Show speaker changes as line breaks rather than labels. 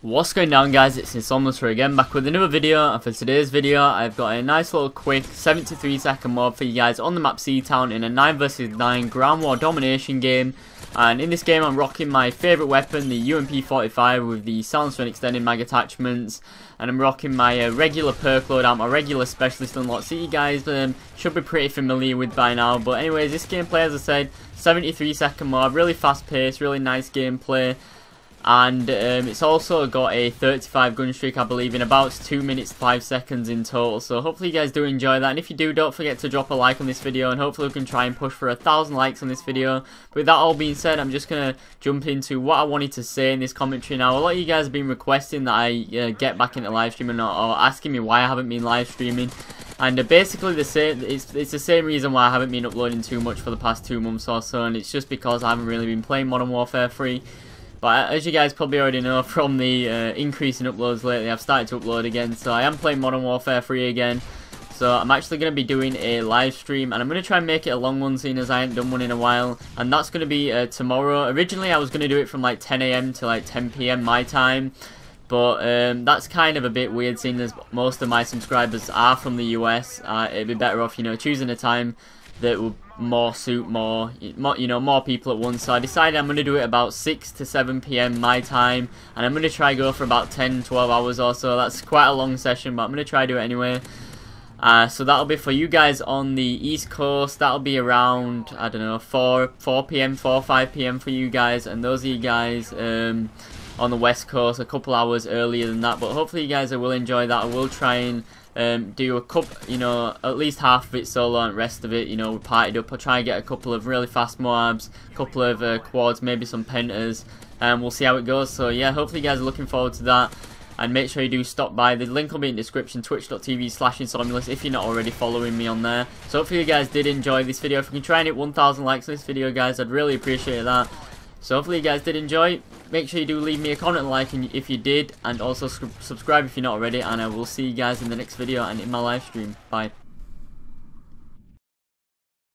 What's going on guys, it's Insomulus again back with another video and for today's video I've got a nice little quick 73 second MOAB for you guys on the map Seatown in a 9 vs 9 ground war domination game. And in this game I'm rocking my favourite weapon, the UMP45 with the and extended mag attachments. And I'm rocking my uh, regular perk loadout, my regular specialist unlock. So you guys um, should be pretty familiar with by now but anyways this gameplay as I said 73 second MOAB, really fast paced, really nice gameplay and um, it's also got a 35 gun streak I believe in about 2 minutes 5 seconds in total. So hopefully you guys do enjoy that. And if you do don't forget to drop a like on this video and hopefully we can try and push for a thousand likes on this video. But with that all being said I'm just gonna jump into what I wanted to say in this commentary. Now a lot of you guys have been requesting that I uh, get back into live streaming or, or, asking me why I haven't been live streaming. And uh, basically the same it's, it's the same reason why I haven't been uploading too much for the past two months or so and it's just because I haven't really been playing Modern Warfare 3 but as you guys probably already know from the uh, increase in uploads lately, I've started to upload again. So I am playing Modern Warfare 3 again. So I'm actually going to be doing a live stream and I'm going to try and make it a long one seeing as I haven't done one in a while. And that's going to be uh, tomorrow. Originally I was going to do it from like 10am to like 10pm my time. But um, that's kind of a bit weird seeing as most of my subscribers are from the US. Uh, it'd be better off, you know, choosing a time that would more suit more, more, you know, more people at once. So I decided I'm going to do it about 6 to 7 p.m. my time. And I'm going to try go for about 10, 12 hours or so. That's quite a long session, but I'm going to try do it anyway. Uh, so that'll be for you guys on the East Coast. That'll be around, I don't know, 4, 4 p.m., 4, 5 p.m. for you guys. And those of you guys um, on the West Coast, a couple hours earlier than that. But hopefully you guys will enjoy that. I will try and um, do a couple, you know, at least half of it solo and rest of it, you know, we partied up. I'll try and get a couple of really fast Moabs, a couple of uh, quads, maybe some pentas, and we'll see how it goes. So yeah, hopefully you guys are looking forward to that. And make sure you do stop by. The link will be in the description, twitch.tv slash insomulus if you're not already following me on there. So hopefully you guys did enjoy this video. If we can try and hit 1,000 likes on this video, guys, I'd really appreciate that. So hopefully you guys did enjoy. Make sure you do leave me a comment and like if you did. And also subscribe if you're not already. And I will see you guys in the next video and in my live stream. Bye.